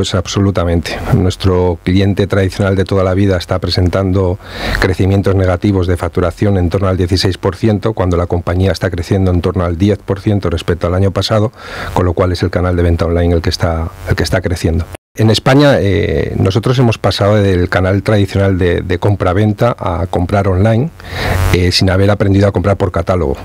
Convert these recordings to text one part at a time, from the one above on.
Pues absolutamente. Nuestro cliente tradicional de toda la vida está presentando crecimientos negativos de facturación en torno al 16%, cuando la compañía está creciendo en torno al 10% respecto al año pasado, con lo cual es el canal de venta online el que está, el que está creciendo. En España eh, nosotros hemos pasado del canal tradicional de, compra-venta a comprar online eh, sin haber aprendido a comprar por catálogo.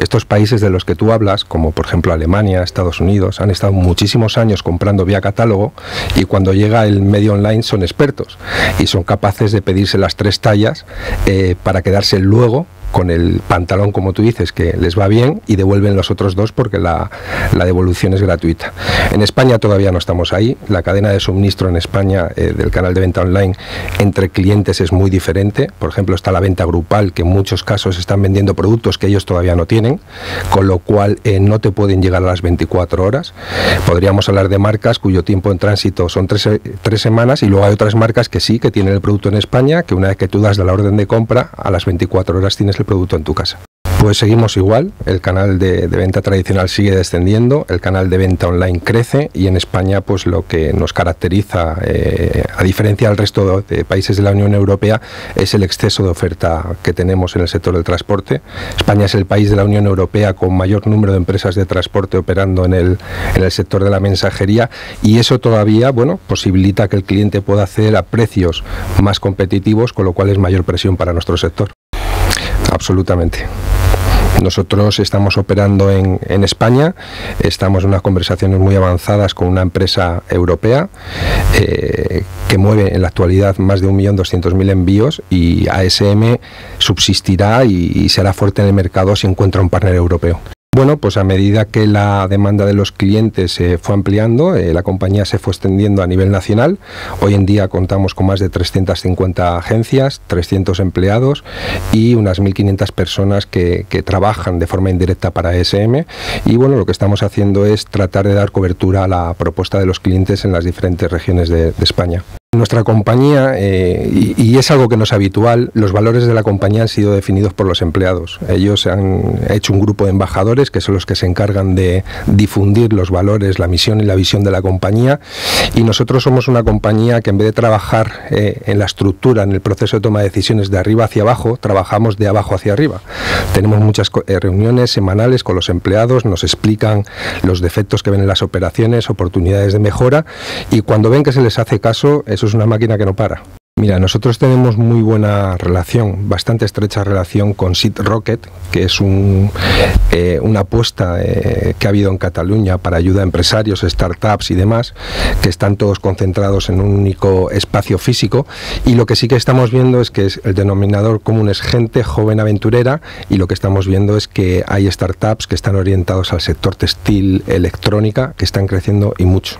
Estos países de los que tú hablas, como por ejemplo Alemania, Estados Unidos, han estado muchísimos años comprando vía catálogo y cuando llega el medio online son expertos y son capaces de pedirse las tres tallas eh, para quedarse luego con el pantalón, como tú dices, que les va bien y devuelven los otros dos porque la, devolución es gratuita. En España todavía no estamos ahí. La cadena de suministro en España eh, del canal de venta online entre clientes es muy diferente. Por ejemplo, está la venta grupal, que en muchos casos están vendiendo productos que ellos todavía no tienen, con lo cual eh, no te pueden llegar a las 24 horas. Podríamos hablar de marcas cuyo tiempo en tránsito son tres, tres semanas y luego hay otras marcas que sí, que tienen el producto en España, que una vez que tú das la orden de compra, a las 24 horas tienes el producto en tu casa. Pues seguimos igual, el canal de, venta tradicional sigue descendiendo, el canal de venta online crece y en España pues lo que nos caracteriza, eh, a diferencia del resto de países de la Unión Europea, es el exceso de oferta que tenemos en el sector del transporte. España es el país de la Unión Europea con mayor número de empresas de transporte operando en el, sector de la mensajería y eso todavía bueno, posibilita que el cliente pueda acceder a precios más competitivos, con lo cual es mayor presión para nuestro sector. Absolutamente. Nosotros estamos operando en, España, estamos en unas conversaciones muy avanzadas con una empresa europea eh, que mueve en la actualidad más de 1.200.000 envíos y ASM subsistirá y, y será fuerte en el mercado si encuentra un partner europeo. Bueno, pues a medida que la demanda de los clientes se fue ampliando, eh, la compañía se fue extendiendo a nivel nacional. Hoy en día contamos con más de 350 agencias, 300 empleados y unas 1.500 personas que, trabajan de forma indirecta para ESM. Y bueno, lo que estamos haciendo es tratar de dar cobertura a la propuesta de los clientes en las diferentes regiones de España. Nuestra compañía, eh, y, es algo que no es habitual, los valores de la compañía han sido definidos por los empleados. Ellos han hecho un grupo de embajadores que son los que se encargan de difundir los valores, la misión y la visión de la compañía. Y nosotros somos una compañía que en vez de trabajar eh, en la estructura, en el proceso de toma de decisiones de arriba hacia abajo, trabajamos de abajo hacia arriba. Tenemos muchas eh, reuniones semanales con los empleados, nos explican los defectos que ven en las operaciones, oportunidades de mejora y cuando ven que se les hace caso, eso es una máquina que no para. Mira, nosotros tenemos muy buena relación, bastante estrecha relación con Seed Rocket, que es eh, una apuesta eh, que ha habido en Cataluña para ayuda a empresarios, startups y demás, que están todos concentrados en un único espacio físico. Y lo que sí que estamos viendo es que el denominador común es gente joven aventurera y lo que estamos viendo es que hay startups que están orientados al sector textil, electrónica, que están creciendo y mucho.